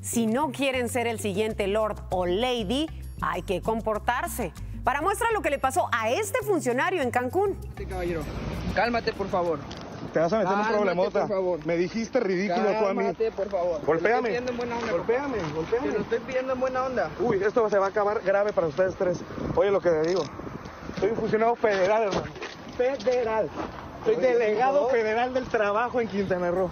Si no quieren ser el siguiente Lord o Lady, hay que comportarse. Para muestra lo que le pasó a este funcionario en Cancún. Sí, caballero. Cálmate, por favor. Te vas a meter en un Cálmate, problemota. por favor. Me dijiste ridículo tú a mí. Cálmate, por favor. Golpéame. Te lo estoy pidiendo en buena onda. Golpéame, Te golpéame. lo estoy pidiendo en buena onda. Uy, esto se va a acabar grave para ustedes tres. Oye lo que te digo. Soy un funcionario federal, hermano. Federal. Soy delegado federal del trabajo en Quintana Roo.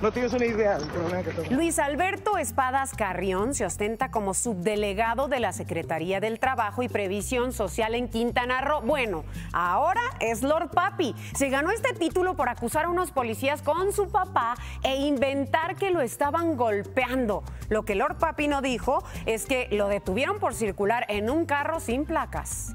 No tienes una idea problema que. Luis Alberto Espadas Carrión se ostenta como subdelegado de la Secretaría del Trabajo y Previsión Social en Quintana Roo. Bueno, ahora es Lord Papi. Se ganó este título por acusar a unos policías con su papá e inventar que lo estaban golpeando. Lo que Lord Papi no dijo es que lo detuvieron por circular en un carro sin placas.